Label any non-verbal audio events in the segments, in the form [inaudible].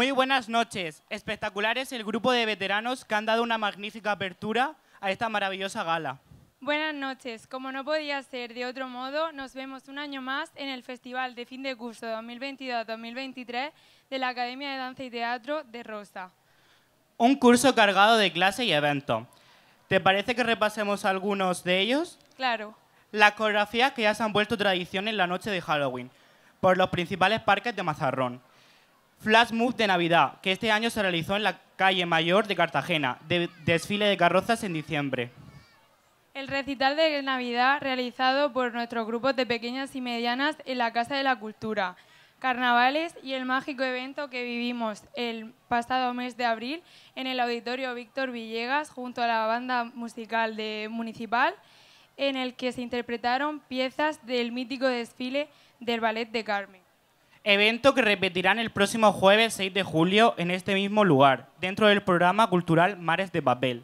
Muy buenas noches. Espectacular es el grupo de veteranos que han dado una magnífica apertura a esta maravillosa gala. Buenas noches. Como no podía ser de otro modo, nos vemos un año más en el Festival de Fin de Curso 2022-2023 de la Academia de Danza y Teatro de Rosa. Un curso cargado de clase y eventos. ¿Te parece que repasemos algunos de ellos? Claro. Las coreografías que ya se han vuelto tradición en la noche de Halloween por los principales parques de Mazarrón. Flash de Navidad, que este año se realizó en la calle Mayor de Cartagena, de desfile de carrozas en diciembre. El recital de Navidad realizado por nuestros grupos de pequeñas y medianas en la Casa de la Cultura. Carnavales y el mágico evento que vivimos el pasado mes de abril en el Auditorio Víctor Villegas junto a la banda musical de Municipal, en el que se interpretaron piezas del mítico desfile del Ballet de Carmen. Evento que repetirán el próximo jueves 6 de julio en este mismo lugar, dentro del programa cultural Mares de Papel.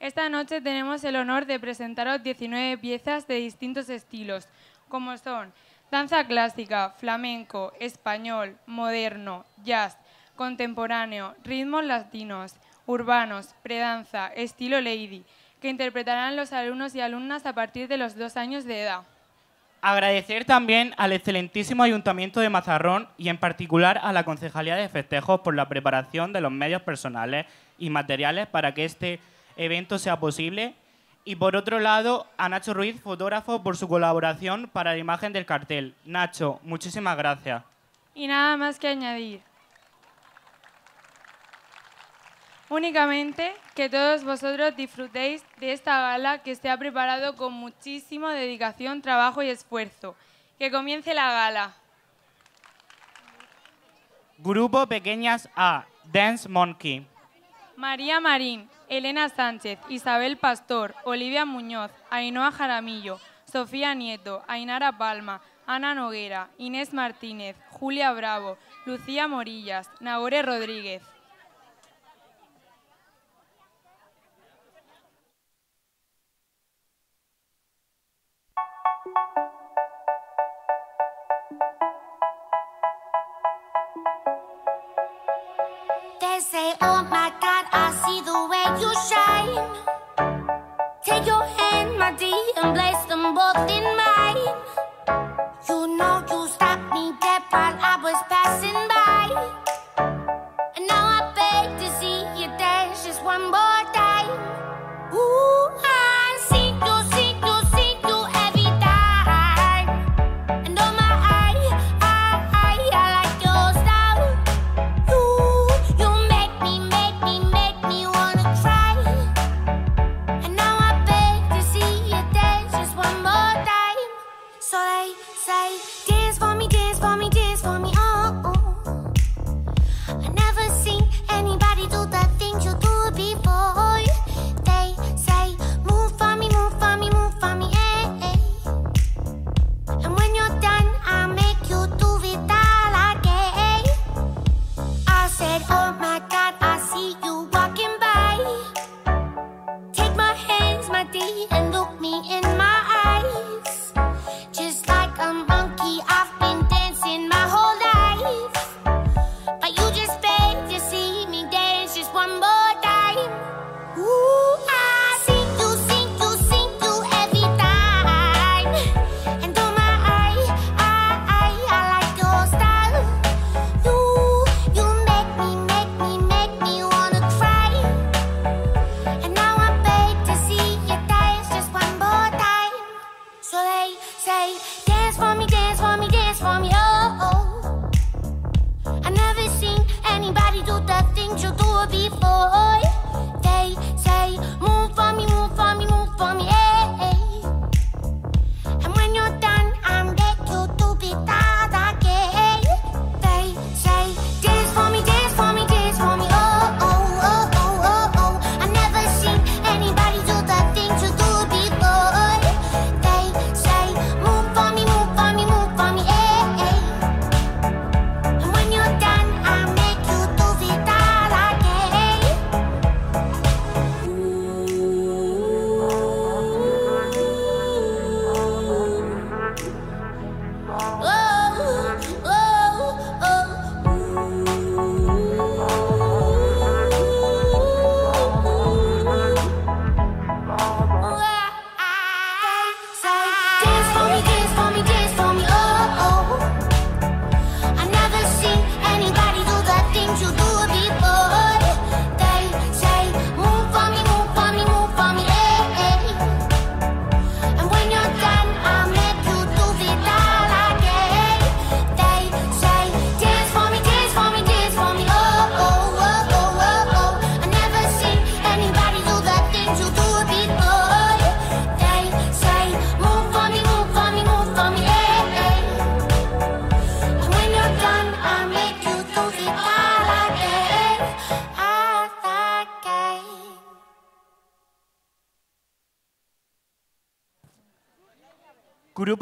Esta noche tenemos el honor de presentaros 19 piezas de distintos estilos, como son danza clásica, flamenco, español, moderno, jazz, contemporáneo, ritmos latinos, urbanos, predanza, estilo lady, que interpretarán los alumnos y alumnas a partir de los dos años de edad. Agradecer también al excelentísimo Ayuntamiento de Mazarrón y en particular a la Concejalía de Festejos por la preparación de los medios personales y materiales para que este evento sea posible. Y por otro lado, a Nacho Ruiz, fotógrafo, por su colaboración para la imagen del cartel. Nacho, muchísimas gracias. Y nada más que añadir. Únicamente que todos vosotros disfrutéis de esta gala que se ha preparado con muchísima dedicación, trabajo y esfuerzo. Que comience la gala. Grupo Pequeñas A, Dance Monkey. María Marín, Elena Sánchez, Isabel Pastor, Olivia Muñoz, Ainhoa Jaramillo, Sofía Nieto, Ainara Palma, Ana Noguera, Inés Martínez, Julia Bravo, Lucía Morillas, Nagore Rodríguez. before.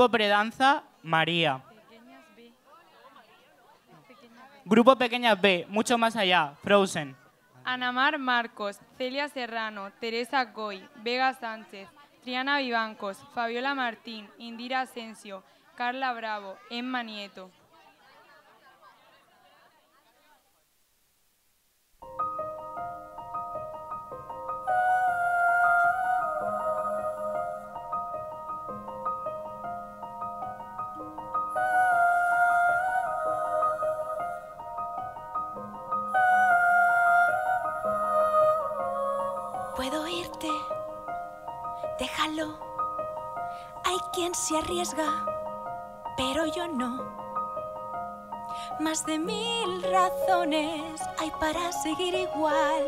Grupo Predanza, María. Grupo Pequeñas B, mucho más allá, Frozen. Anamar Marcos, Celia Serrano, Teresa Goy, Vega Sánchez, Triana Vivancos, Fabiola Martín, Indira Asensio, Carla Bravo, Emma Nieto. Déjalo. Hay quien se arriesga, pero yo no. Más de mil razones hay para seguir igual.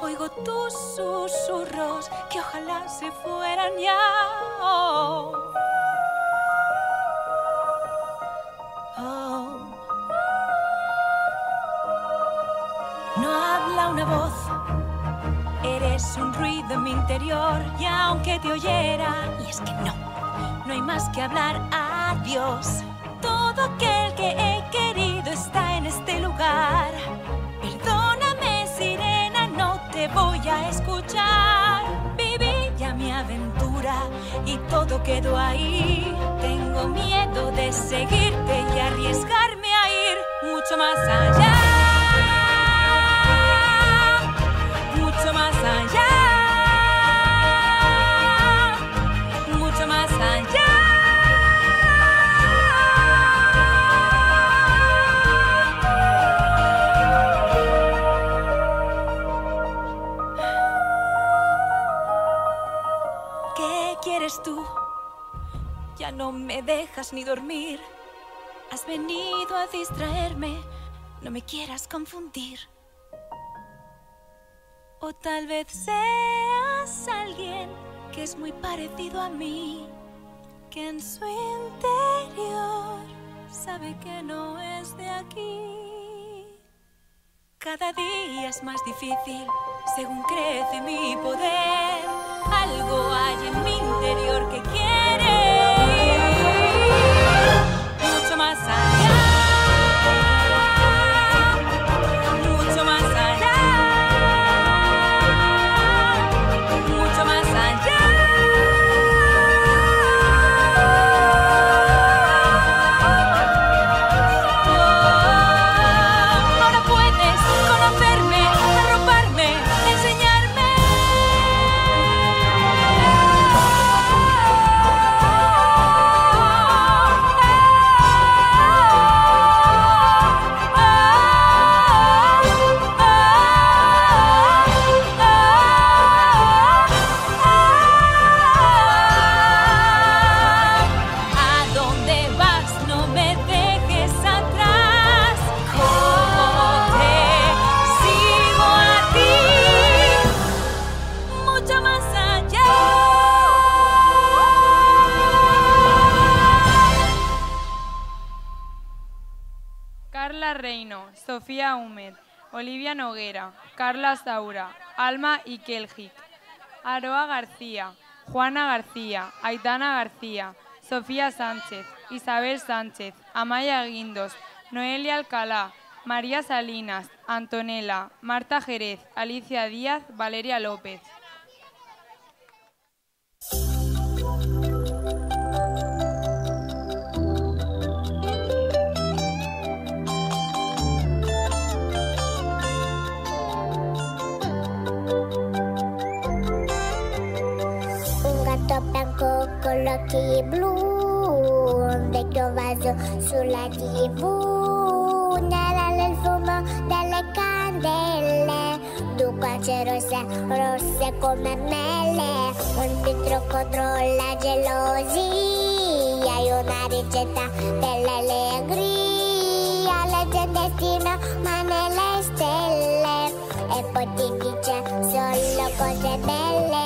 Oigo tus susurros que ojalá se fueran ya. Oh. Oh. No habla una voz. Eres un ruido en mi interior y aunque te oyera, y es que no, no hay más que hablar. Adiós. Todo aquel que he querido está en este lugar. Perdóname, sirena, no te voy a escuchar. Viví ya mi aventura y todo quedó ahí. Tengo miedo de seguirte y arriesgarme a ir mucho más allá. Tú? Ya no me dejas ni dormir. Has venido a distraerme. No me quieras confundir. O tal vez seas alguien que es muy parecido a mí, que en su interior sabe que no es de aquí. Cada día es más difícil según crece mi poder. Algo hay en mi interior que quiere Sofía Humed, Olivia Noguera, Carla Saura, Alma Ikeljic, Aroa García, Juana García, Aitana García, Sofía Sánchez, Isabel Sánchez, Amaya Guindos, Noelia Alcalá, María Salinas, Antonella, Marta Jerez, Alicia Díaz, Valeria López. Occhi blu, un vecchio vaso sulla tv, nella fumo delle candele, due guance rosse, rosse come mele, un titolo contro la gelosia, e una ricetta dell'allegria, legge destino ma nelle stelle, e poi ti dice solo cose belle,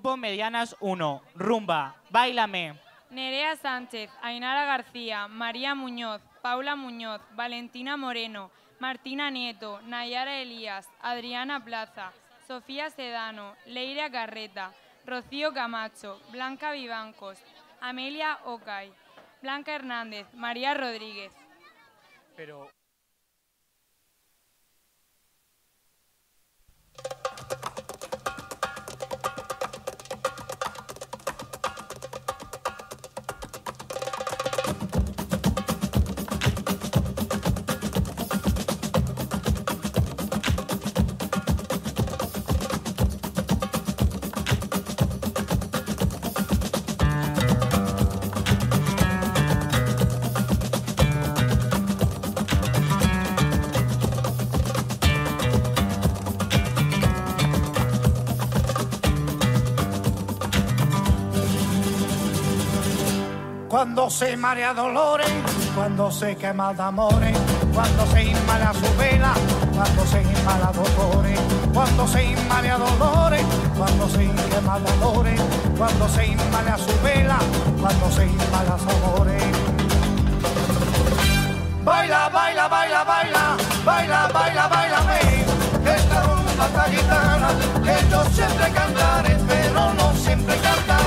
Grupo Medianas 1. Rumba. Báilame. Nerea Sánchez, Ainara García, María Muñoz, Paula Muñoz, Valentina Moreno, Martina Nieto, Nayara Elías, Adriana Plaza, Sofía Sedano, Leira Carreta, Rocío Camacho, Blanca Vivancos, Amelia Ocay, Blanca Hernández, María Rodríguez. Pero. Cuando se marea dolores, cuando se quema de amores, cuando se inmala su vela, cuando se inmala dolores, cuando se inmala dolores, cuando se quema dolores, cuando se inmala su vela, cuando se inmala amores. Baila, baila, baila, baila, baila, baila, baila, esta rumba gitana, que yo siempre cantaré, pero no siempre cantaré,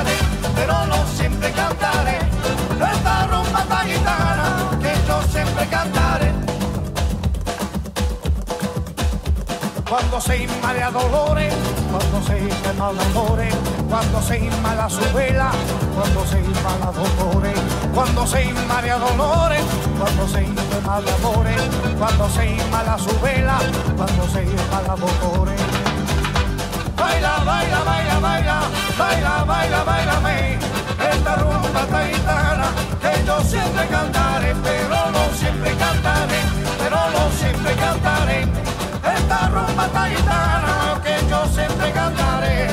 esta gitana, que yo siempre cantaré. Cuando se inmala dolores, cuando se quema dolores, cuando se inmala su vela, cuando se inmala dolores, cuando se inmala dolores, cuando se quema amores, cuando se inmala su vela, cuando se inmala dolores. Baila, baila, baila, baila, baila, baila, baila, me esta rumba taitana que yo siempre cantaré, pero no siempre cantaré, pero no siempre cantaré. Esta rumba taitana que yo siempre cantaré.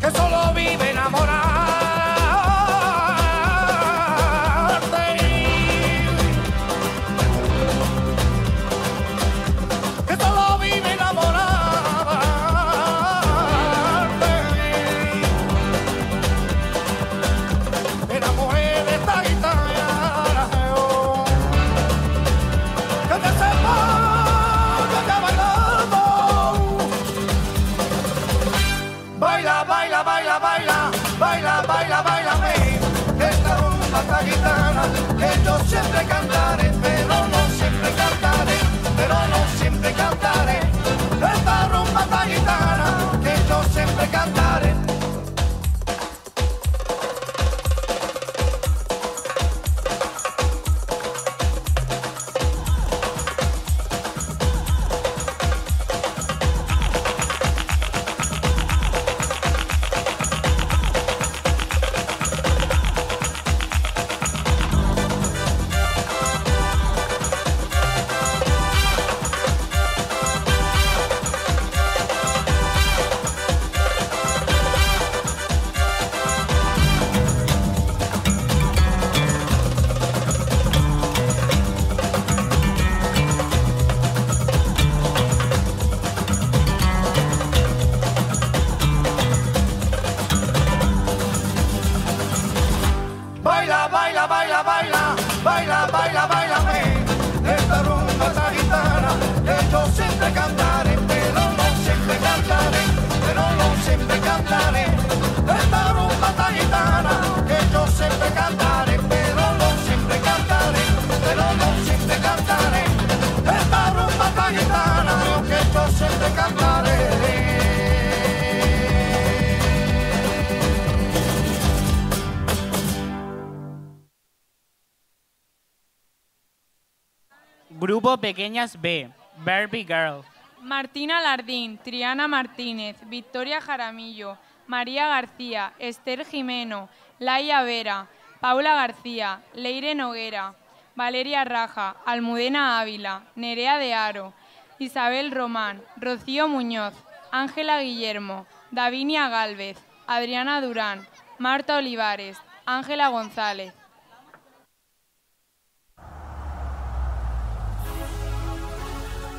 Que solo vive enamorarte. Gitana que yo siempre cantaré, pero no siempre cantaré, pero no siempre cantaré. Pequeñas B, Barbie Girl. Martina Lardín, Triana Martínez, Victoria Jaramillo, María García, Esther Jimeno, Laia Vera, Paula García, Leire Noguera, Valeria Raja, Almudena Ávila, Nerea de Aro, Isabel Román, Rocío Muñoz, Ángela Guillermo, Davinia Gálvez, Adriana Durán, Marta Olivares, Ángela González,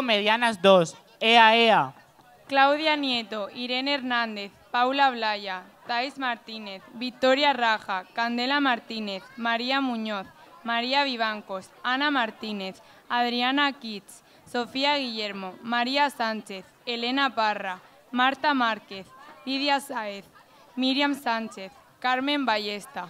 Medianas 2. EA EA. Claudia Nieto, Irene Hernández, Paula Blaya, Thais Martínez, Victoria Raja, Candela Martínez, María Muñoz, María Vivancos, Ana Martínez, Adriana Kitz, Sofía Guillermo, María Sánchez, Elena Parra, Marta Márquez, Lidia Saez, Miriam Sánchez, Carmen Ballesta.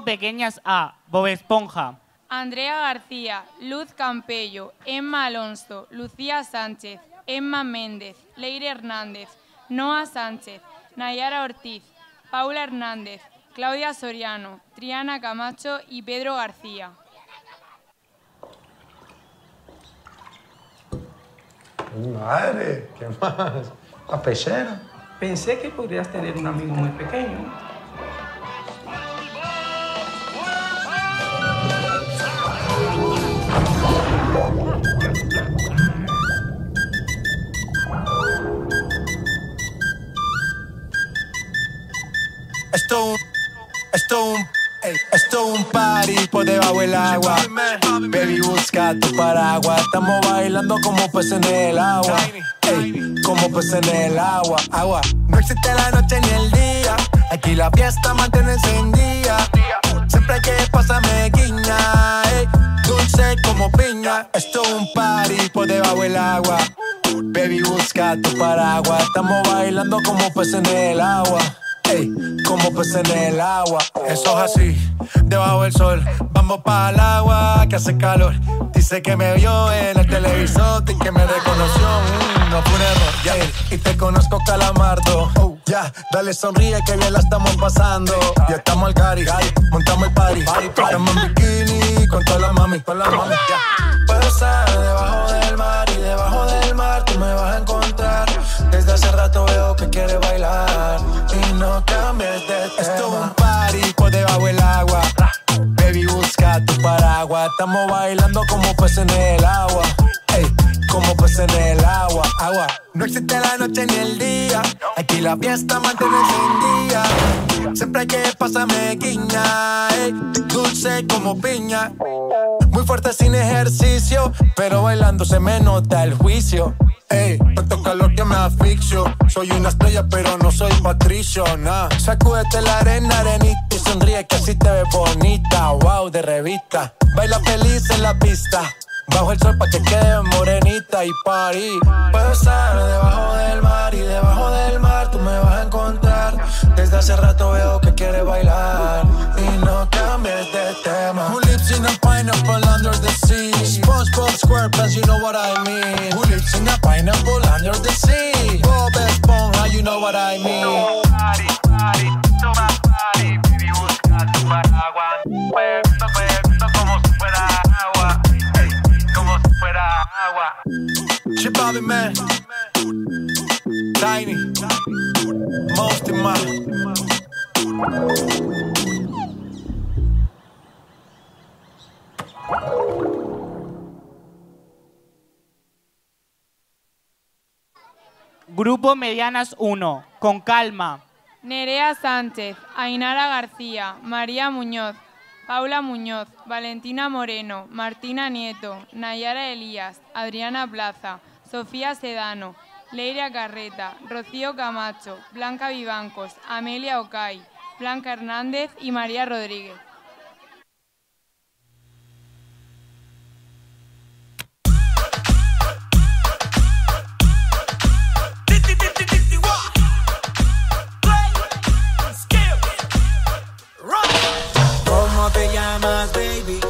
Grupo Pequeñas A, Bob Esponja. Andrea García, Luz Campello, Emma Alonso, Lucía Sánchez, Emma Méndez, Leire Hernández, Noa Sánchez, Nayara Ortiz, Paula Hernández, Claudia Soriano, Triana Camacho y Pedro García. Madre, ¿qué más? La pechera. Pensé que podrías tener un amigo muy pequeño. Esto un, esto un, esto un party por debajo del agua. Baby, busca tu paraguas. Estamos bailando como peces en el agua. Como peces en el agua. Agua. No existe la noche ni el día. Aquí la fiesta mantiene encendida. Siempre hay que pasarme guiña. dulce como piña. Esto es un party por debajo del agua. Baby, busca tu paraguas. Estamos bailando como peces en el agua. Ey, como peces en el agua. Eso es así, debajo del sol. Vamos para el agua que hace calor. Dice que me vio en el televisor y que me reconoció. Mm, no fue un error. Y te conozco, calamardo. Oh, ya, dale sonríe que bien la estamos pasando. Ya estamos al cari, montamos el party. Estamos en bikini con todas las mami, con las mami. Puedo estar debajo del mar y debajo del mar tú me vas a encontrar. Desde hace rato veo que quieres bailar no cambies de tema. Esto es un party por debajo del agua. Baby, busca tu paraguas. Estamos bailando como peces en el agua. Ey, como peces en el agua. Agua. No existe la noche ni el día. Aquí la fiesta mantiene encendida. Siempre hay que pasarme guiña. ey, dulce como piña. Muy fuerte sin ejercicio, pero bailando se me nota el juicio. Ey, tanto calor que me asfixio. Soy una estrella, pero no soy patricio, nah. Sacúdete la arena, arenita y sonríe que así te ves bonita. Wow, de revista. Baila feliz en la pista. Bajo el sol pa' que quede morenita y party. Puedo estar debajo del mar y debajo del mar tú me vas a encontrar. Desde hace rato veo que quieres bailar y no cambies de Chip Bobby Man, Tiny, Most in my. Grupo Medianas 1, con calma. Nerea Sánchez, Ainara García, María Muñoz, Paula Muñoz, Valentina Moreno, Martina Nieto, Nayara Elías, Adriana Plaza, Sofía Sedano, Leiria Carreta, Rocío Camacho, Blanca Vivancos, Amelia Ocay, Blanca Hernández y María Rodríguez. ¿Cómo te llamas, baby?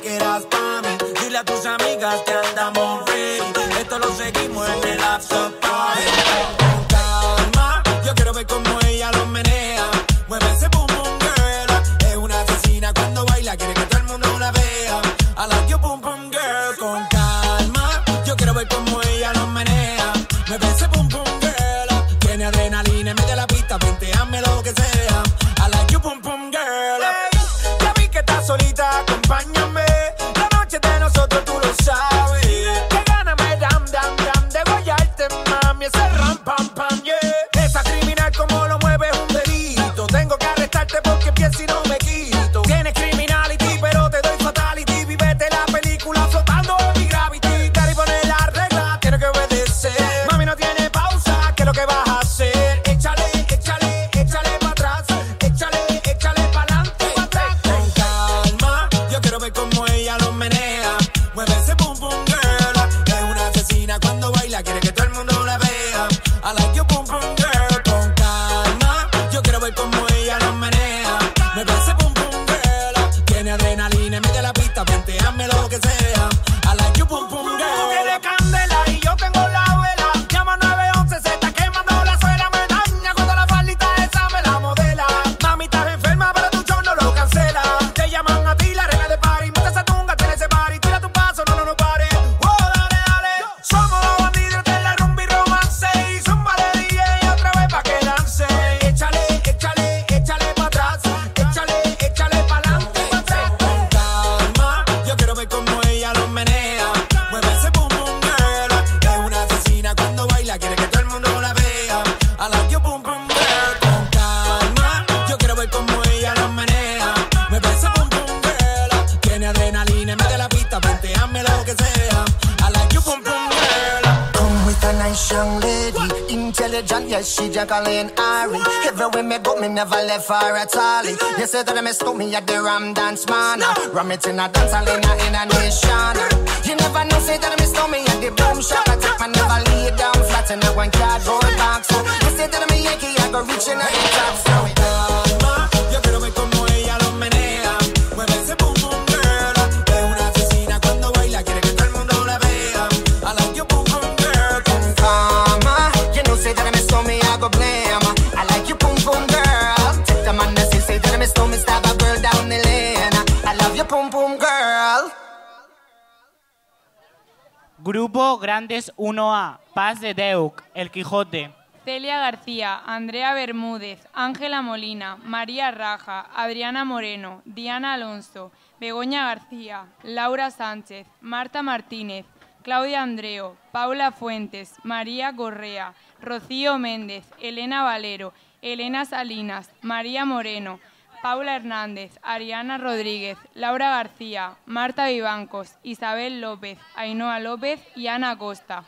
You say that I miss me at the Ram Dance Man. Ram it in a dance hall in a, in a nation. You never know, say that I miss me at the boom shop. I take my never lay down flat in a one cardboard box. You say that I'm a Yankee, I go reaching out the top. So Grupo Grandes 1A, Paz de Deuc, El Quijote. Celia García, Andrea Bermúdez, Ángela Molina, María Raja, Adriana Moreno, Diana Alonso, Begoña García, Laura Sánchez, Marta Martínez, Claudia Andreo, Paula Fuentes, María Correa, Rocío Méndez, Elena Valero, Elena Salinas, María Moreno, Paula Hernández, Ariana Rodríguez, Laura García, Marta Vivancos, Isabel López, Ainhoa López y Ana Costa.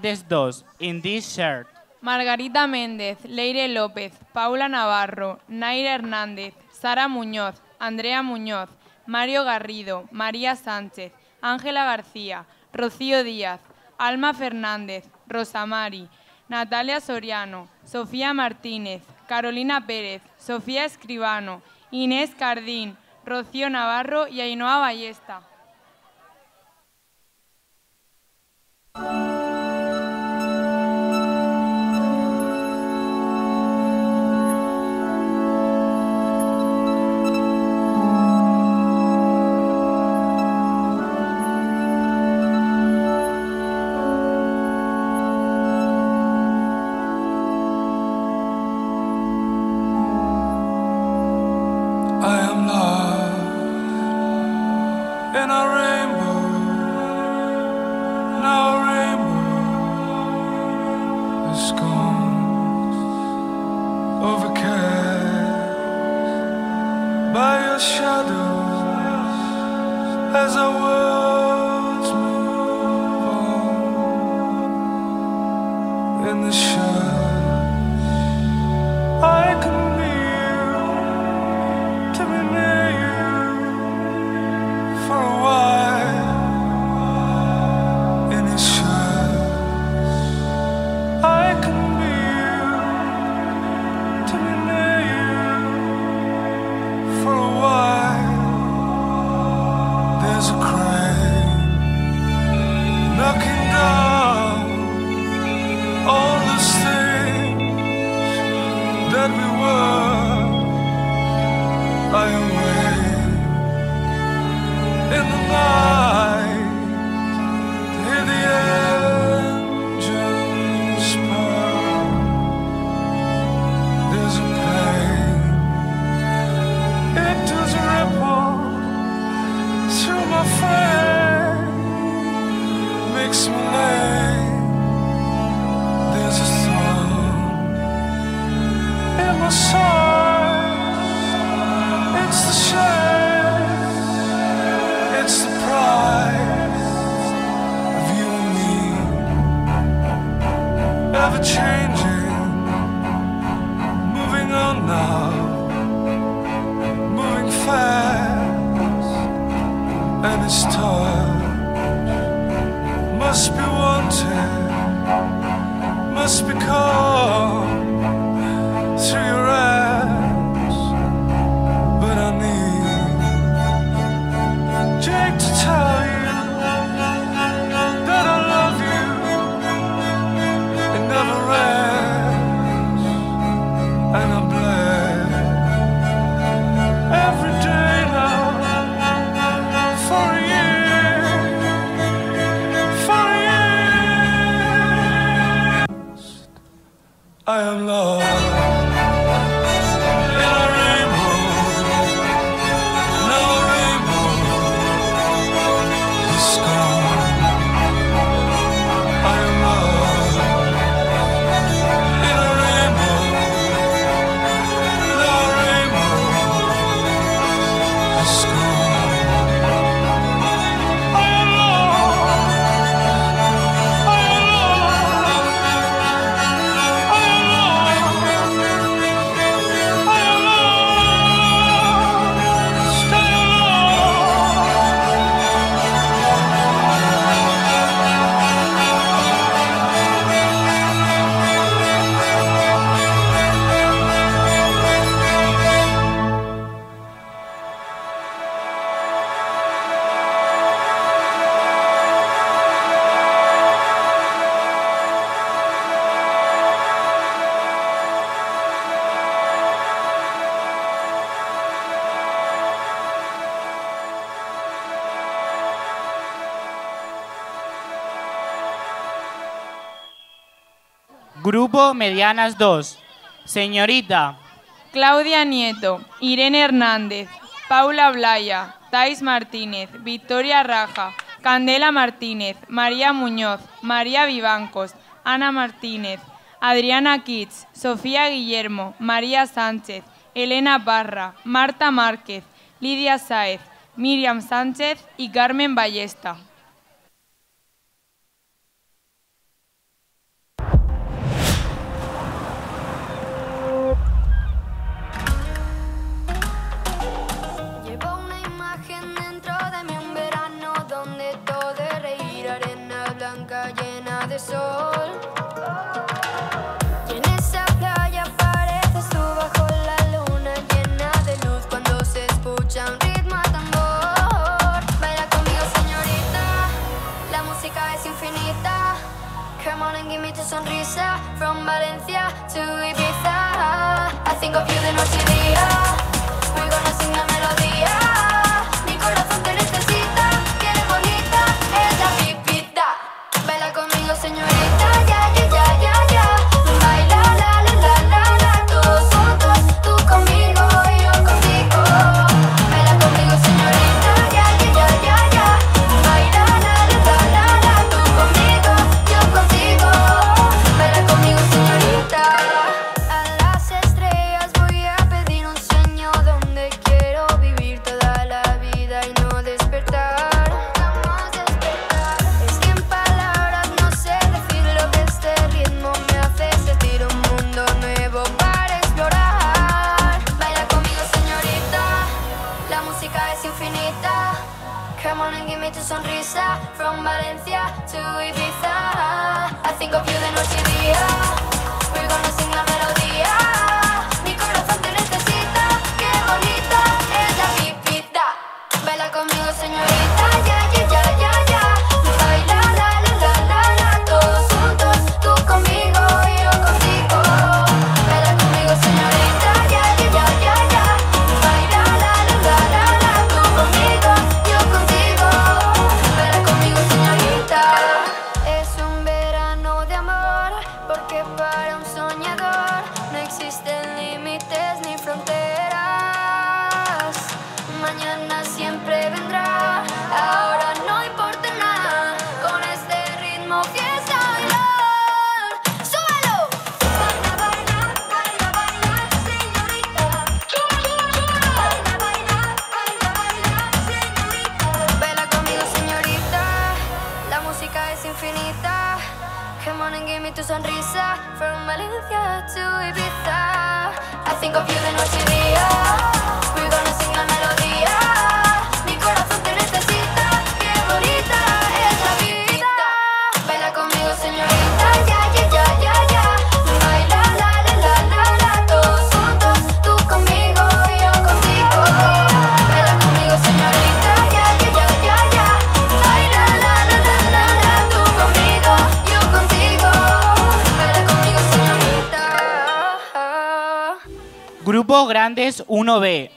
2, In This Shirt. Margarita Méndez, Leire López, Paula Navarro, Naira Hernández, Sara Muñoz, Andrea Muñoz, Mario Garrido, María Sánchez, Ángela García, Rocío Díaz, Alma Fernández, Rosa Mari, Natalia Soriano, Sofía Martínez, Carolina Pérez, Sofía Escribano, Inés Cardín, Rocío Navarro y Ainhoa Ballesta. To tell Medianas 2. Señorita, Claudia Nieto, Irene Hernández, Paula Blaya, Thais Martínez, Victoria Raja, Candela Martínez, María Muñoz, María Vivancos, Ana Martínez, Adriana Kitz, Sofía Guillermo, María Sánchez, Elena Parra, Marta Márquez, Lidia Sáez, Miriam Sánchez y Carmen Ballesta. sonrisa From Valencia to Ibiza. I think of you de noche y día. We're gonna sing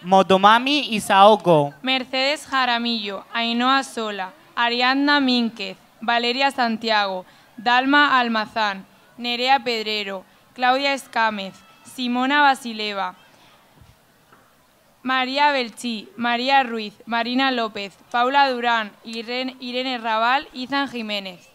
Motomami Isaoco, Mercedes Jaramillo, Ainhoa Sola, Ariadna Mínquez, Valeria Santiago, Dalma Almazán, Nerea Pedrero, Claudia Escámez, Simona Basileva, María Belchí, María Ruiz, Marina López, Paula Durán, Irene, Irene Raval, Izan Jiménez.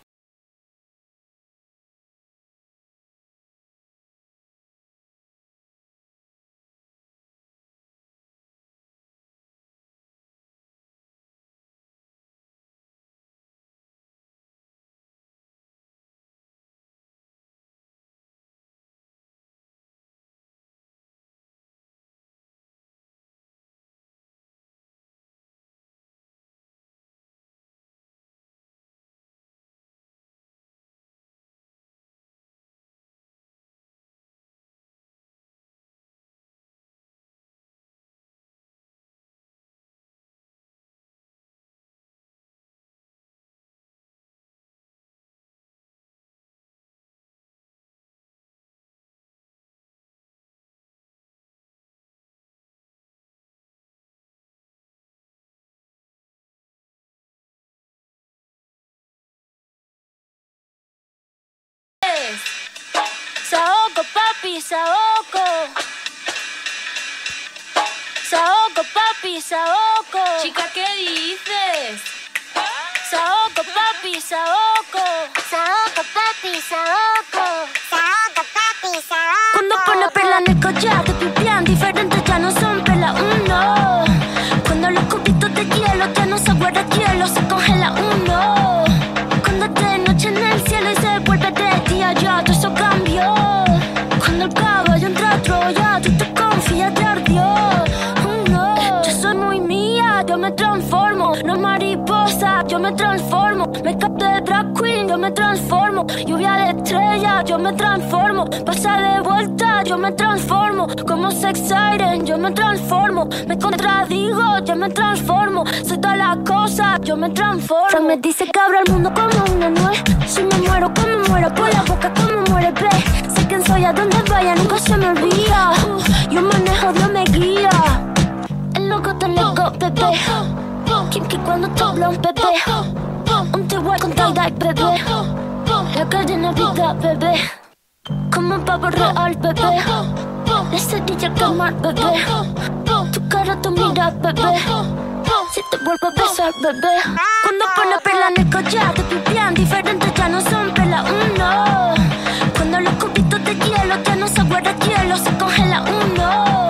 papi, saoco. Saoco, papi, saoco. Chica, ¿qué dices? Saoco, papi, saoco. Saoco, papi, saoco. Saoco, papi, saoco. Cuando pone perla en el collar, te pipian diferentes, ya no son perla uno. Cuando los cubitos de hielo ya no se guarda hielo, me transformo. Me capté de drag queen, yo me transformo. Lluvia de estrella, yo me transformo. Pasa de vuelta, yo me transformo. Como sex siren, yo me transformo. Me contradigo, yo me transformo. Soy todas las cosas, yo me transformo. Frank me dice que abro el mundo como una nuez. Si me muero, como muero, por la boca, como muere, ve. Sé quién soy, a donde vaya, nunca se me olvida. Yo manejo, Dios me guía. El loco tan loco, bebé. Kim que cuando te habla un bebé. Un te voy con tie-dye, bebé. La cadena vida, bebé. Como un pavo real, bebé. La cerilla quemar, bebé. Tu cara, tu mira, bebé. Si te vuelvo a besar, bebé. Cuando pone perla en el collar, te pipián diferentes, ya no son perla uno. Cuando los cubitos de hielo ya no se guarda hielo, se congela uno.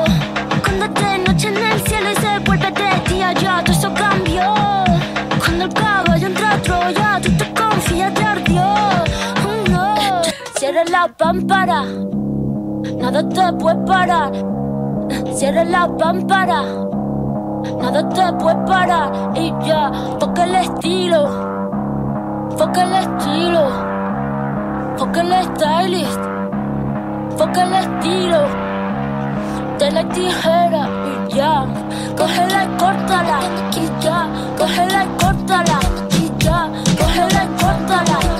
La pámpara, nada te puede parar. Cierra la pámpara, nada te puede parar. Y ya, toca el estilo, toca el estilo, toca el stylist, toca el estilo de la tijera y ya. Cógela y córtala y ya. Cógela y córtala y ya. Cógela y córtala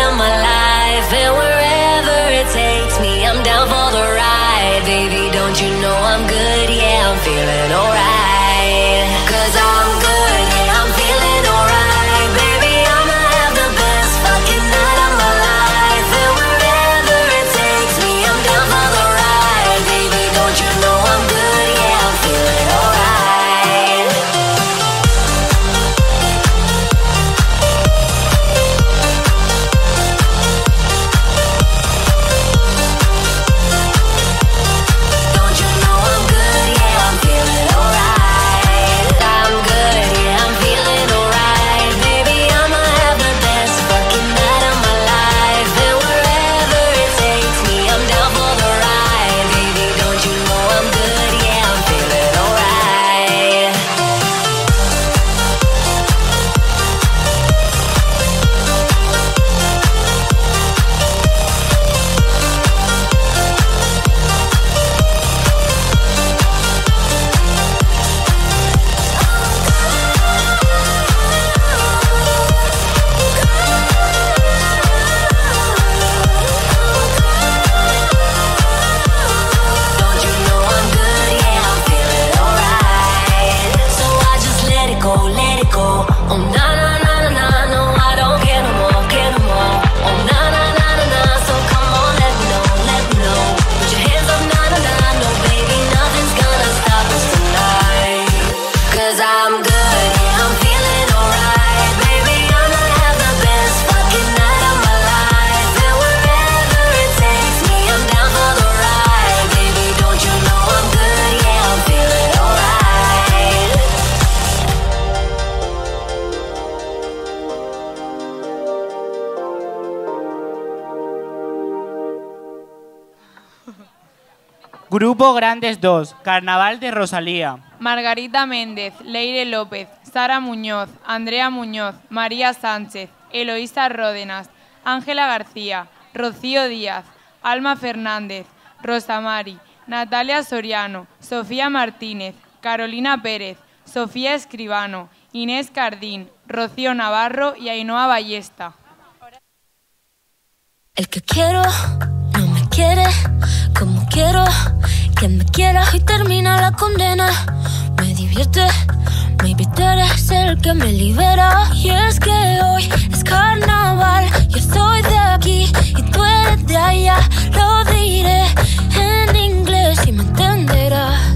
Grupo Grandes 2, Carnaval de Rosalía. Margarita Méndez, Leire López, Sara Muñoz, Andrea Muñoz, María Sánchez, Eloísa Ródenas, Ángela García, Rocío Díaz, Alma Fernández, Rosa Mari, Natalia Soriano, Sofía Martínez, Carolina Pérez, Sofía Escribano, Inés Cardín, Rocío Navarro y Ainhoa Ballesta. El que quiero quiere como quiero que me quiera y termina la condena. Me divierte, maybe tú eres el que me libera. Y es que hoy es carnaval, yo soy de aquí y tú eres de allá. Lo diré en inglés y me entenderás.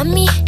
Mami.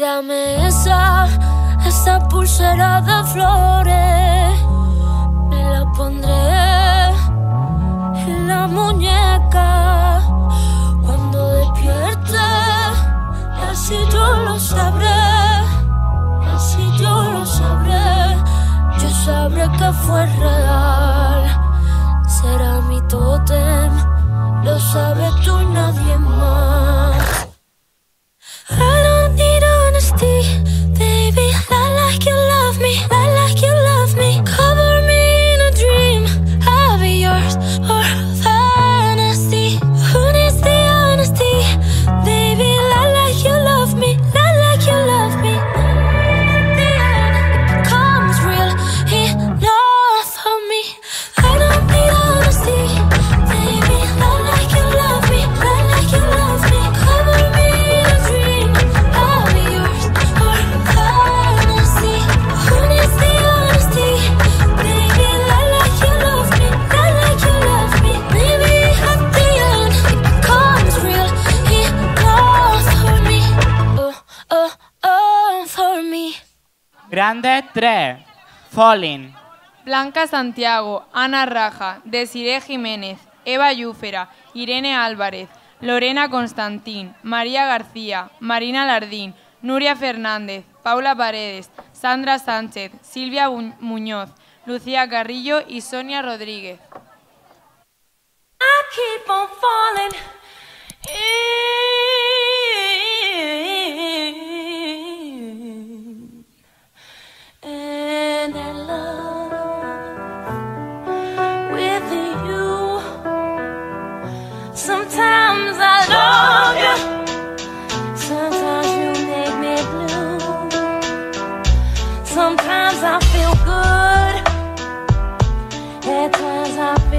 Dame esa, esa pulsera de flores. Me la pondré en la muñeca cuando despierte. Así yo lo sabré, así yo lo sabré. Yo sabré que fue real. Será mi tótem, lo sabes tú y nadie más. Falling. Blanca Santiago, Ana Raja, Desiree Jiménez, Eva Yúfera, Irene Álvarez, Lorena Constantín, María García, Marina Lardín, Nuria Fernández, Paula Paredes, Sandra Sánchez, Silvia Bu- Muñoz, Lucía Carrillo y Sonia Rodríguez. I keep on falling in and Sometimes I love you, sometimes you make me blue. Sometimes I feel good, at times I feel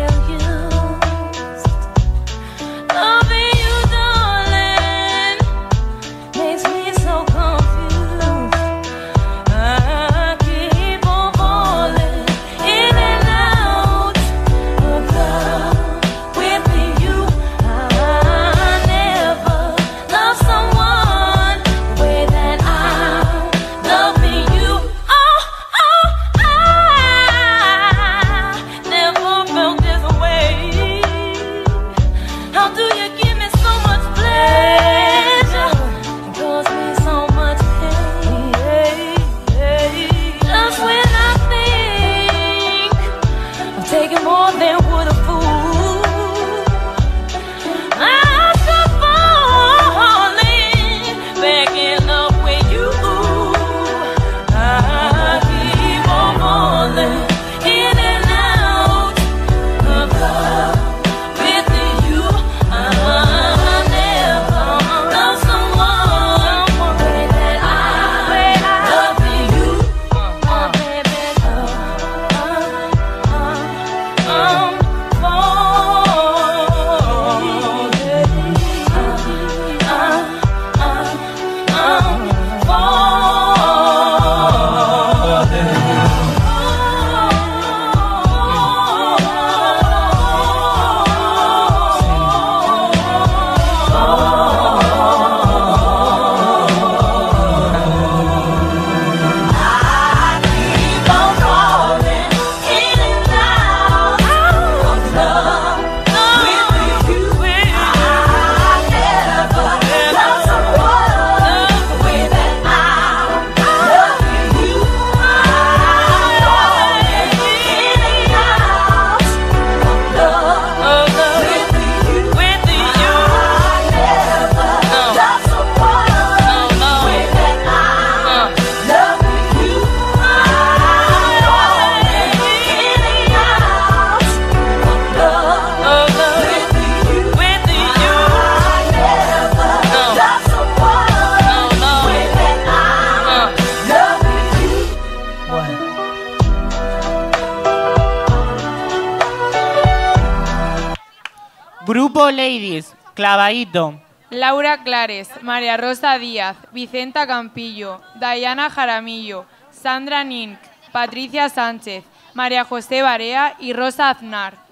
Laura Clares, María Rosa Díaz, Vicenta Campillo, Dayana Jaramillo, Sandra Nink, Patricia Sánchez, María José Barea y Rosa Aznar.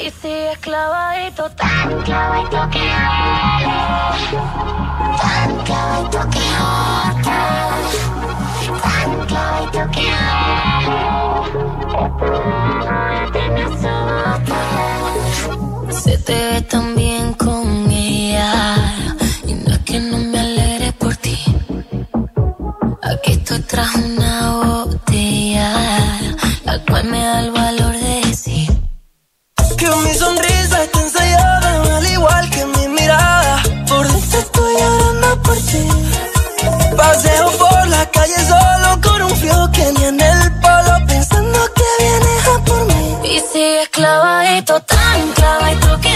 Y sigue clavadito, tan clavadito que duele. Tan clavadito que gusta. Tan clavadito que duele. Me asusta. Se te ve tan bien con ella. Y no es que no me alegre por ti. Aquí estoy tras una botella. La cual me da el valor. Que mi sonrisa está ensayada, al igual que mi mirada. Por dentro estoy llorando por ti. Paseo por la calle solo con un frío que ni en el polo, pensando que vienes a por mí. Y sigue clavadito, tan clavadito que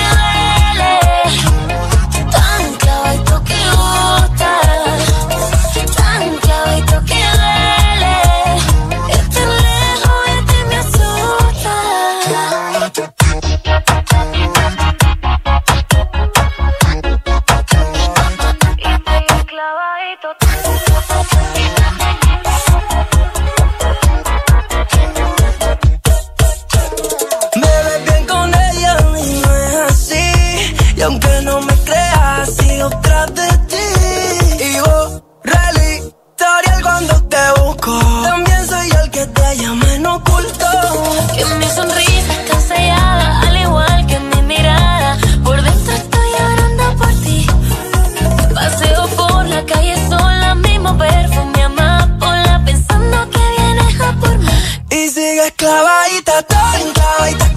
clavadita, tan clavadita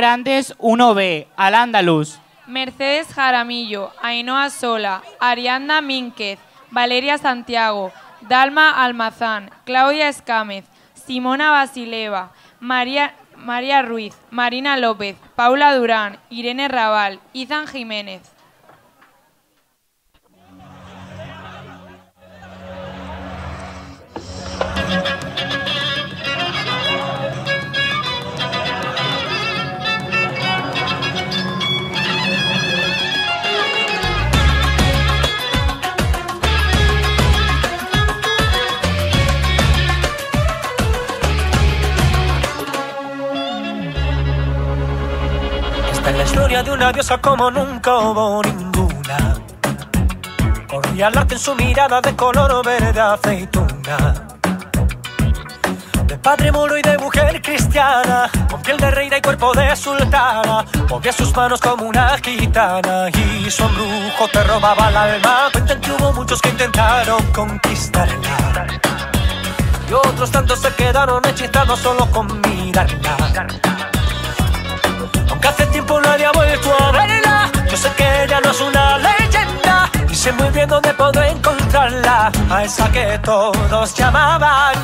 Grandes 1B, Al Andaluz. Mercedes Jaramillo, Ainhoa Sola, Ariadna Mínquez, Valeria Santiago, Dalma Almazán, Claudia Escámez, Simona Basileva, María, María Ruiz, Marina López, Paula Durán, Irene Raval, Izan Jiménez. De una diosa como nunca hubo ninguna. Corría al arte en su mirada de color verde aceituna. De padre moro y de mujer cristiana, con piel de reina y cuerpo de sultana. Movía sus manos como una gitana y su embrujo te robaba el alma. Cuentan que hubo muchos que intentaron conquistarla. Y otros tantos se quedaron hechizados solo con mirarla. Aunque hace tiempo nadie ha vuelto a verla Yo sé que ella no es una leyenda Y sé muy bien dónde puedo encontrarla A esa que todos llamaban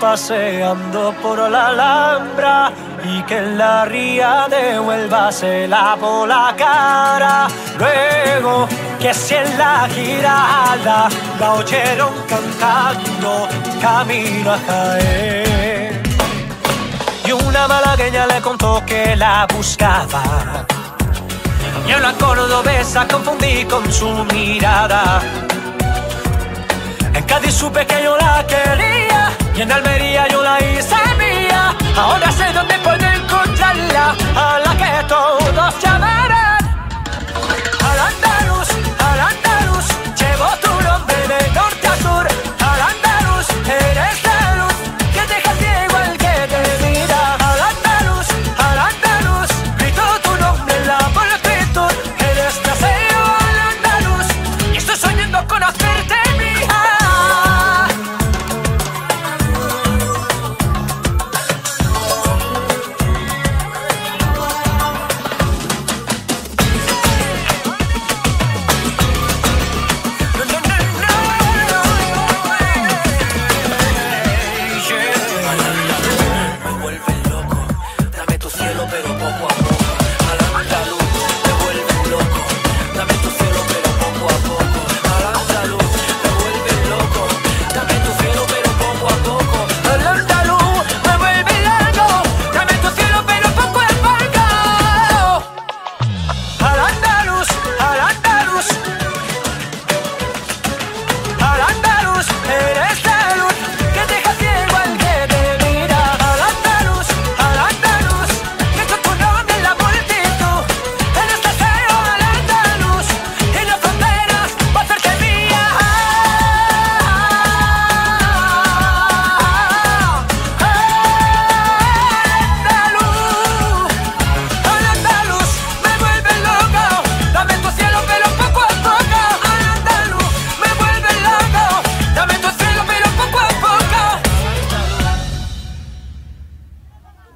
paseando por la Alhambra y que en la ría de Huelva se lavó la cara. Luego que si en la girada la oyeron cantando camino a Jaén. Y una malagueña le contó que la buscaba. Y una cordobesa confundí con su mirada. En Cádiz supe que yo la quería y en Almería yo la hice mía. Ahora sé dónde puedo encontrarla A la que todos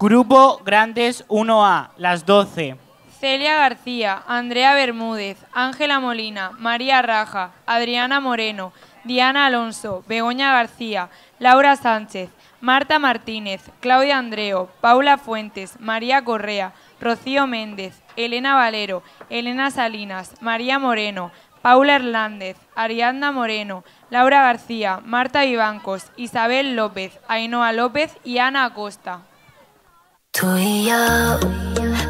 Grupo Grandes 1A, las 12. Celia García, Andrea Bermúdez, Ángela Molina, María Raja, Adriana Moreno, Diana Alonso, Begoña García, Laura Sánchez, Marta Martínez, Claudia Andreo, Paula Fuentes, María Correa, Rocío Méndez, Elena Valero, Elena Salinas, María Moreno, Paula Hernández, Ariadna Moreno, Laura García, Marta Vivancos, Isabel López, Ainhoa López y Ana Acosta. Tú y yo,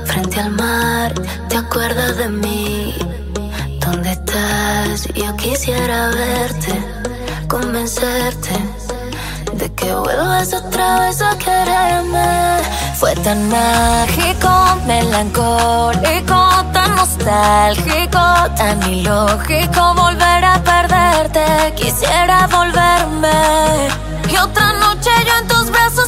frente al mar, ¿te acuerdas de mí? ¿Dónde estás? Yo quisiera verte, convencerte de que vuelvas otra vez a quererme. Fue tan mágico, melancólico, tan nostálgico, tan ilógico volver a perderte. Quisiera volverme y otra noche yo en tus brazos.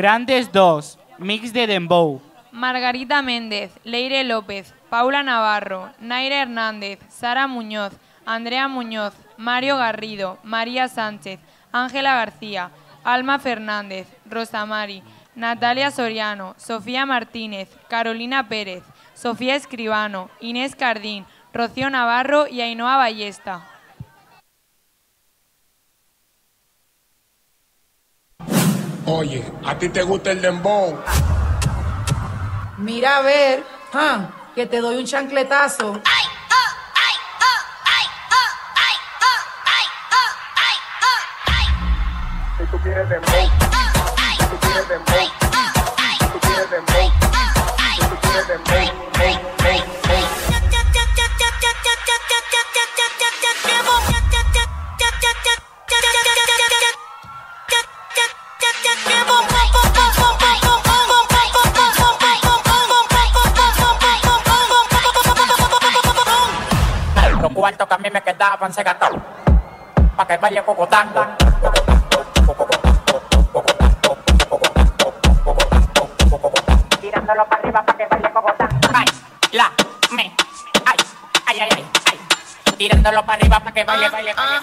Grandes 2. Mix de Dembow. Margarita Méndez, Leire López, Paula Navarro, Naira Hernández, Sara Muñoz, Andrea Muñoz, Mario Garrido, María Sánchez, Ángela García, Alma Fernández, Rosa Mari, Natalia Soriano, Sofía Martínez, Carolina Pérez, Sofía Escribano, Inés Cardín, Rocío Navarro y Ainhoa Ballesta. Oye, ¿a ti te gusta el dembow? Mira a ver, ah, que te doy un chancletazo. Si tú quieres dembow, si tú quieres dembow, si tú quieres dembow, si tú quieres dembow, Los cuartos que a mí me quedaban se gastaron Pa' que vaya cocotando. Tirándolo para arriba pa' que vaya cocotando. Ay, la, me, ay, ay, ay, ay, ay. Tirándolo para arriba pa' que vaya, vaya, vaya,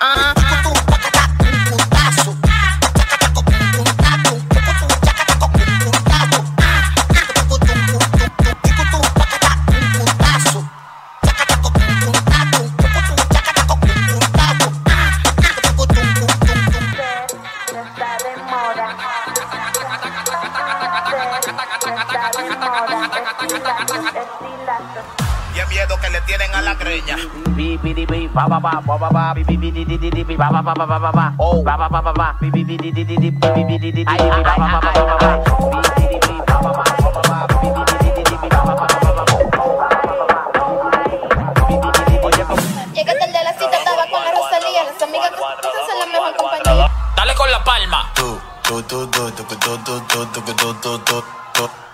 vaya ba, ba, ba, ba, ba, ba, bi, bi, bi, di, di, di, di, bi, ba, ba, ba, ba, ba, ba, ba. Oh, ba, ba, ba, ba, ba, bi, bi, bi, di, di, di, di, bi, bi, bi, di, di, di, bi, ba, ba, ba, ba, ba, ba, ba. Bi, bi, di, bi, ba, ba, ba, ba, ba, ba, bi, bi, di, di, di, di, bi, ba, ba, ba, ba, de la cita, estaba con la Rosalía. Las amigas que son la mejor compañía. Dale con la palma. Tu, tu, tu, tu, tu, tu, tu, tu, tu, tu, tu, tu, tu. Súbete,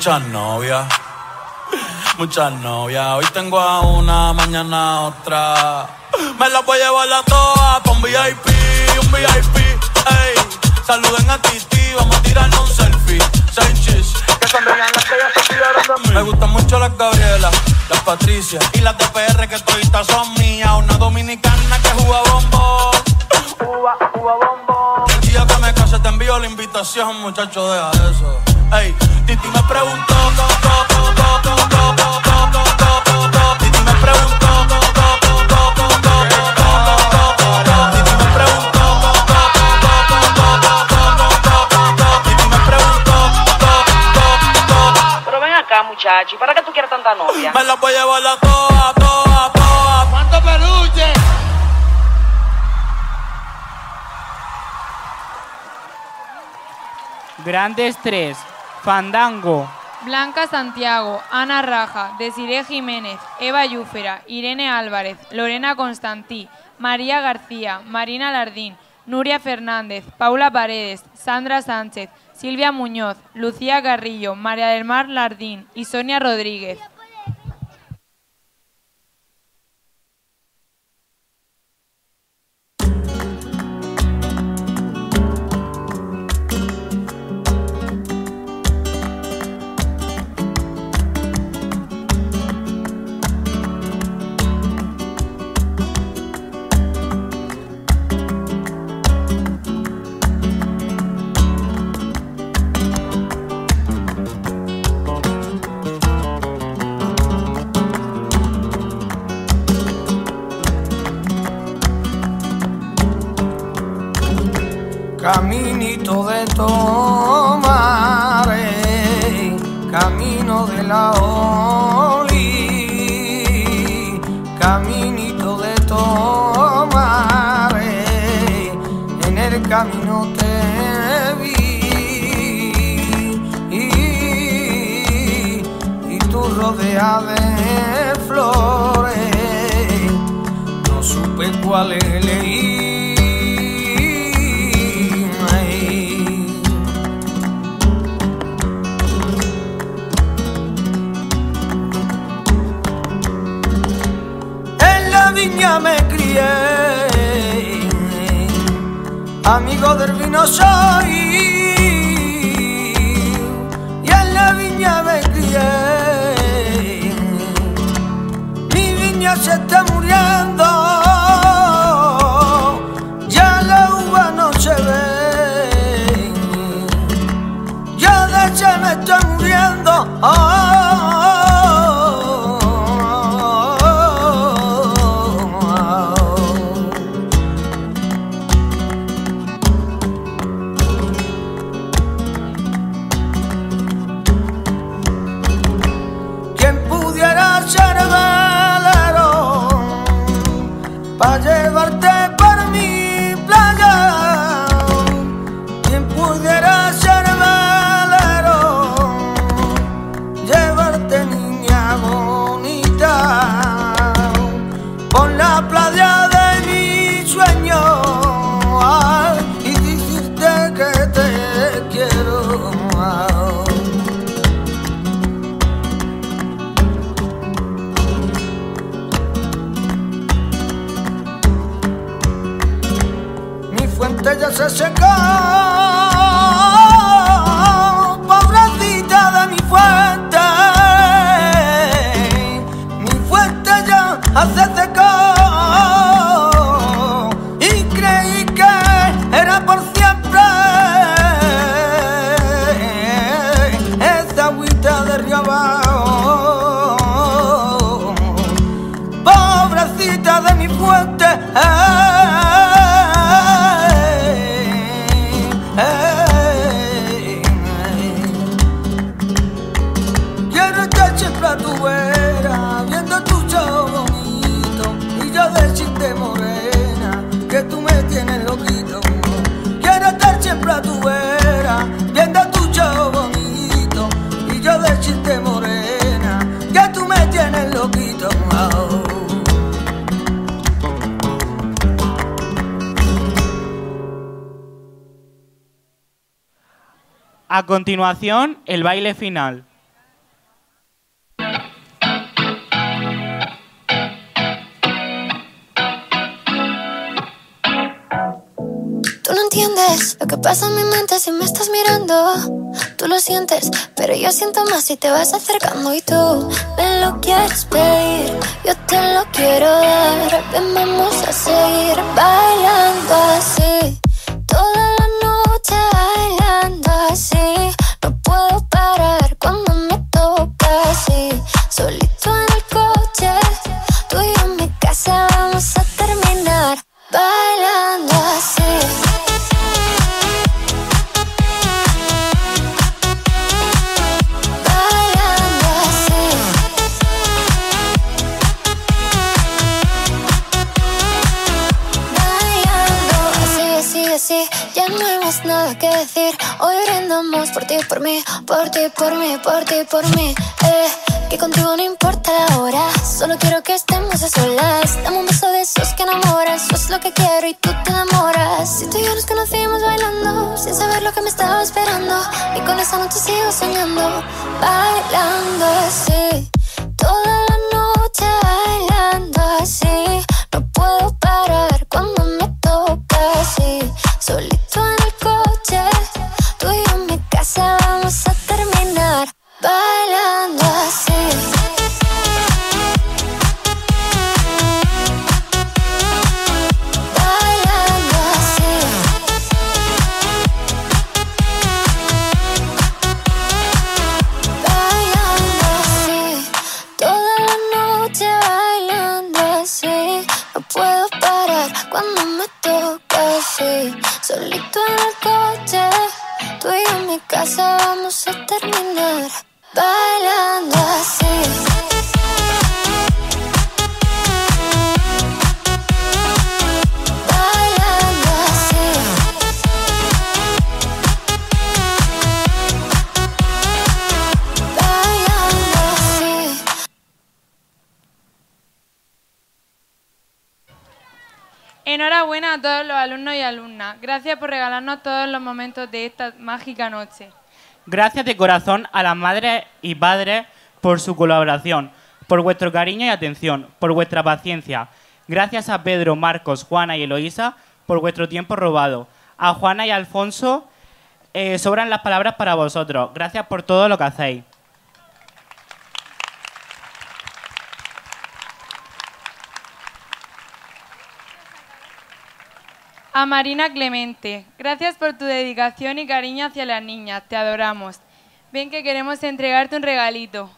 muchas novias. Muchas novias. Hoy tengo a una, mañana a otra. Me las voy a llevar a todas un VIP, un VIP. Ey, saluden a Titi, vamos a tirarnos un selfie. Seis chis, que sonrían las que ya se tiraron de mí. Me gustan mucho las Gabriela, las Patricia y las de PR que toditas son mías. Una dominicana que juega bombón. Uva, uva bombón. El día que me case te envío la invitación, muchacho, deja eso. Ey, Titi me preguntó. Titi me preguntó. Titi me. Titi me. Pero ven acá, muchacho, ¿y para qué tú quieres tanta novia? Me la voy a llevar a todas, todas, todas. ¿Cuántos peluches? Grandes 3. Fandango. Blanca Santiago, Ana Raja, Desiree Jiménez, Eva Yúfera, Irene Álvarez, Lorena Constantí, María García, Marina Lardín, Nuria Fernández, Paula Paredes, Sandra Sánchez, Silvia Muñoz, Lucía Carrillo, María del Mar Lardín y Sonia Rodríguez. Caminito de tomare, camino de la oli, caminito de tomare, en el camino te vi y, y tú rodeada de flores, no supe cuál elegí. Viña me crié, amigo del vino soy. Y en la viña me crié, mi viña se está muriendo. second Continuación, el baile final. Tú no entiendes lo que pasa en mi mente si me estás mirando. Tú lo sientes, pero yo siento más si te vas acercando y tú me lo quieres pedir. Yo te lo quiero dar. Ven, vamos a seguir bailando así. Toda noche bailando así. No puedo parar cuando me toca así. Solito en el coche, tú y yo en mi casa vamos a terminar bailando por ti, por mí, por ti, por mí, por ti, por mí. Eh, que contigo no importa la hora. Solo quiero que estemos a solas. Dame un beso de esos que enamoran. Eso es lo que quiero y tú te enamoras. Si tú y yo nos conocimos bailando, sin saber lo que me estaba esperando. Y con esa noche sigo soñando, bailando así. Toda la noche bailando así. No puedo parar cuando me toca así. Solito en el coche, tú y Toca casi, solito en el coche. Tú y yo en mi casa vamos a terminar bailando así. Enhorabuena a todos los alumnos y alumnas. Gracias por regalarnos todos los momentos de esta mágica noche. Gracias de corazón a las madres y padres por su colaboración, por vuestro cariño y atención, por vuestra paciencia. Gracias a Pedro, Marcos, Juana y Eloísa por vuestro tiempo robado. A Juana y Alfonso eh, sobran las palabras para vosotros. Gracias por todo lo que hacéis. A Marina Clemente, gracias por tu dedicación y cariño hacia las niñas, te adoramos. Ven que queremos entregarte un regalito.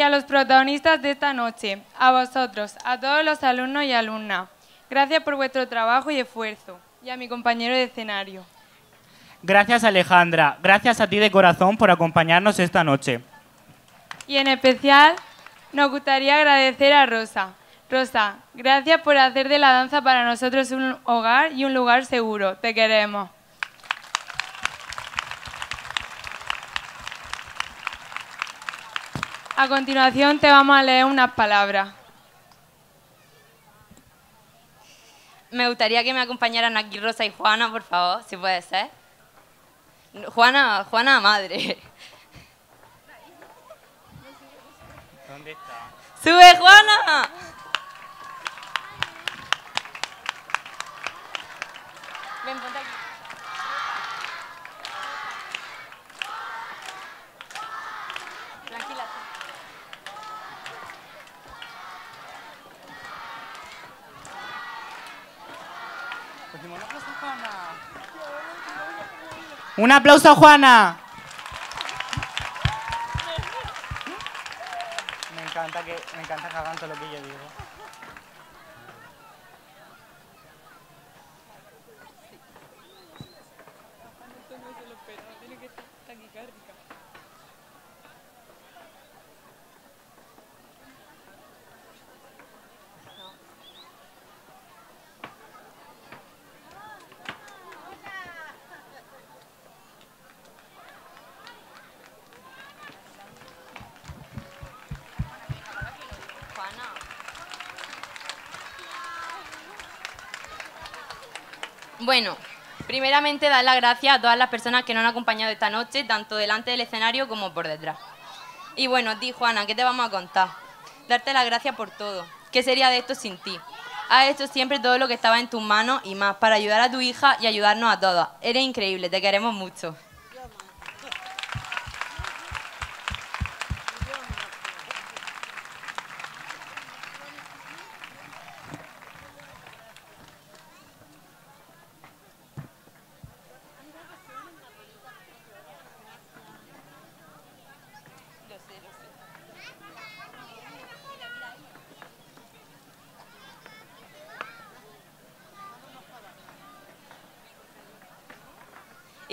Y a los protagonistas de esta noche, a vosotros, a todos los alumnos y alumnas. Gracias por vuestro trabajo y esfuerzo. Y a mi compañero de escenario. Gracias Alejandra. Gracias a ti de corazón por acompañarnos esta noche. Y en especial nos gustaría agradecer a Rosa. Rosa, gracias por hacer de la danza para nosotros un hogar y un lugar seguro. Te queremos. A continuación te vamos a leer unas palabras. Me gustaría que me acompañaran aquí Rosa y Juana, por favor, si puede ser. Juana, Juana madre. ¿Dónde está? ¡Sube, Juana! Ven, ponte aquí. Un aplauso a Juana. Me encanta que, me encanta que hagan todo lo que yo digo. Bueno, primeramente dar las gracias a todas las personas que nos han acompañado esta noche, tanto delante del escenario como por detrás. Y bueno, di Juana, ¿qué te vamos a contar? Darte las gracias por todo. ¿Qué sería de esto sin ti? Has hecho siempre todo lo que estaba en tus manos y más para ayudar a tu hija y ayudarnos a todas. Eres increíble, te queremos mucho.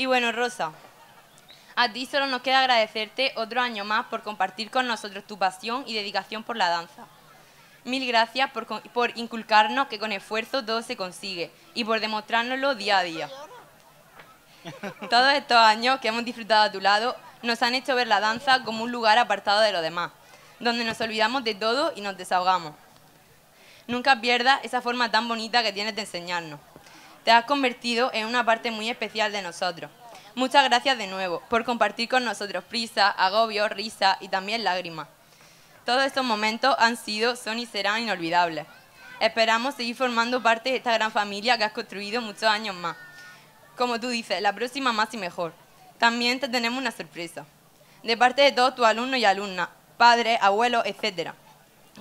Bueno, Rosa, a ti solo nos queda agradecerte otro año más por compartir con nosotros tu pasión y dedicación por la danza. Mil gracias por, por inculcarnos que con esfuerzo todo se consigue y por demostrárnoslo día a día. [laughs] Todos estos años que hemos disfrutado a tu lado nos han hecho ver la danza como un lugar apartado de los demás, donde nos olvidamos de todo y nos desahogamos. Nunca pierdas esa forma tan bonita que tienes de enseñarnos. Te has convertido en una parte muy especial de nosotros. Muchas gracias de nuevo por compartir con nosotros prisa, agobio, risa y también lágrimas. Todos estos momentos han sido, son y serán inolvidables. Esperamos seguir formando parte de esta gran familia que has construido muchos años más. Como tú dices, la próxima más y mejor. También te tenemos una sorpresa. de parte de todos tus alumnos y alumnas, padres, abuelos, etc.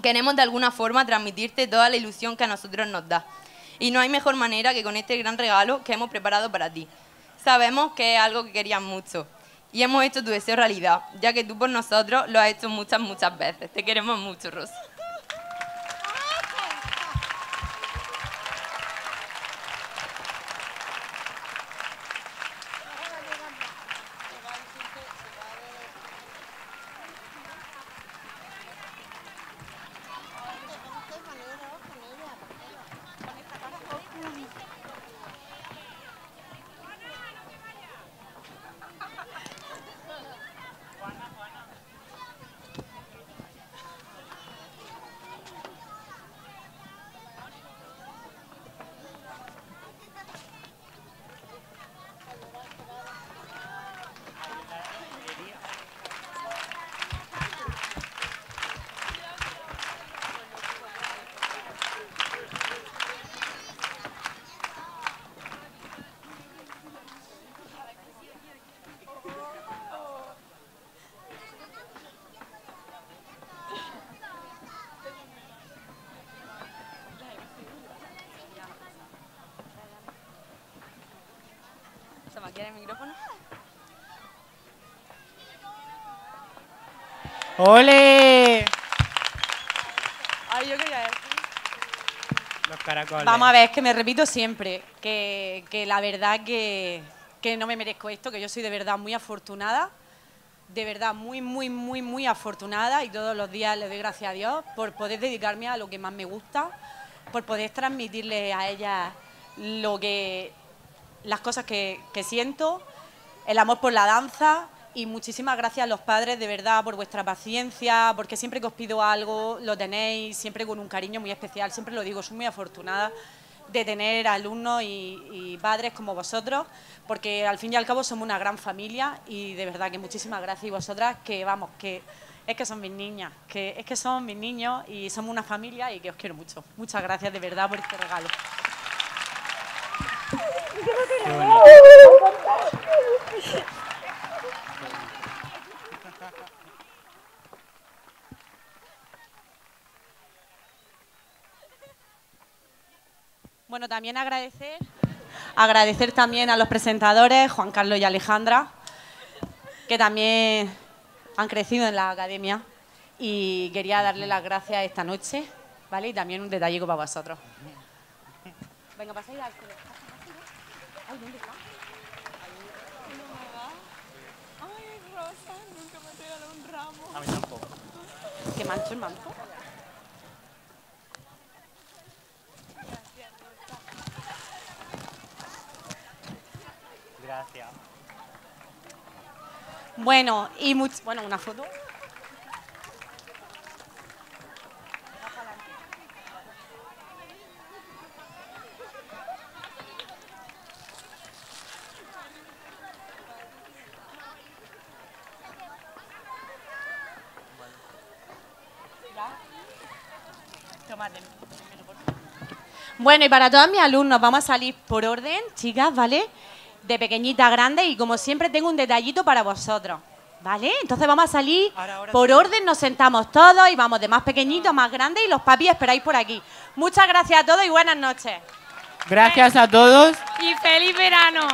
Queremos de alguna forma transmitirte toda la ilusión que a nosotros nos da. Y no hay mejor manera que con este gran regalo que hemos preparado para ti. Sabemos que es algo que querías mucho y hemos hecho tu deseo realidad, ya que tú por nosotros lo has hecho muchas, muchas veces. Te queremos mucho, Rosa. ¿Se me queda el micrófono? ¡Ole! Ay, yo quería decir. Los caracoles. Vamos a ver, es que me repito siempre que, que la verdad que, que no me merezco esto, que yo soy de verdad muy afortunada, de verdad muy, muy, muy, muy afortunada y todos los días le doy gracias a Dios por poder dedicarme a lo que más me gusta, por poder transmitirle a ella lo que, las cosas que, siento, el amor por la danza y muchísimas gracias a los padres de verdad por vuestra paciencia, porque siempre que os pido algo lo tenéis, siempre con un cariño muy especial, siempre lo digo, soy muy afortunada de tener alumnos y, y padres como vosotros, porque al fin y al cabo somos una gran familia y de verdad que muchísimas gracias y vosotras que vamos, que es que son mis niñas, que es que son mis niños y somos una familia y que os quiero mucho. Muchas gracias de verdad por este regalo. Bueno, también agradecer, agradecer también a los presentadores, Juan Carlos y Alejandra, que también han crecido en la academia y quería darle las gracias esta noche, ¿vale? Y también un detallico para vosotros. Venga, pasáis al Ay, ¿dónde está? Ay, Rosa, nunca me he regalado un ramo. A mí tampoco. ¿Que mancho el manto? Gracias. Bueno, y much- bueno, una foto. Bueno, y para todos mis alumnos vamos a salir por orden, chicas, ¿vale? De pequeñita a grande y como siempre tengo un detallito para vosotros, ¿vale? Entonces vamos a salir por orden, nos sentamos todos y vamos de más pequeñito a más grande y los papis esperáis por aquí. Muchas gracias a todos y buenas noches. Gracias a todos. Y feliz verano.